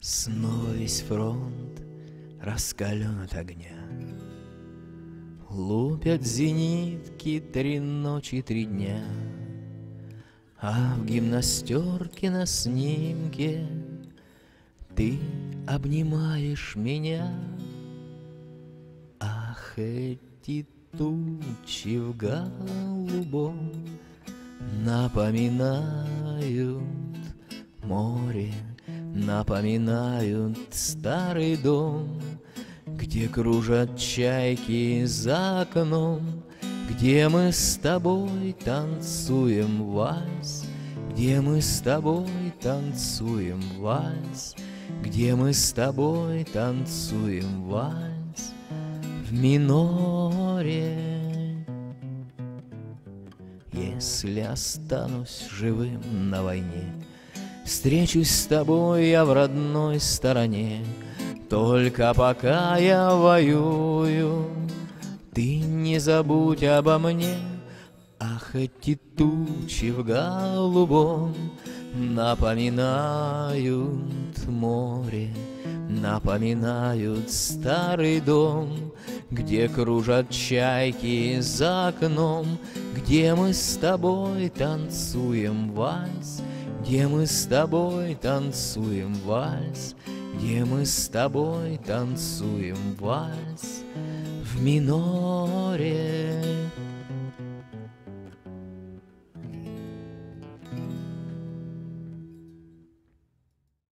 Снова весь фронт раскален от огня. Лупят зенитки три ночи, три дня, А в гимнастерке на снимке Ты обнимаешь меня. Ах, эти тучи в голубом Напоминают море Напоминают старый дом, Где кружат чайки за окном, Где мы с тобой танцуем вальс, Где мы с тобой танцуем вальс, Где мы с тобой танцуем вальс в миноре. Если останусь живым на войне, Встречусь с тобой я в родной стороне, Только пока я воюю, Ты не забудь обо мне. Ах, эти тучи в голубом Напоминают море, Напоминают старый дом, Где кружат чайки за окном, Где мы с тобой танцуем вальс, где мы с тобой танцуем вальс, Где мы с тобой танцуем вальс В миноре.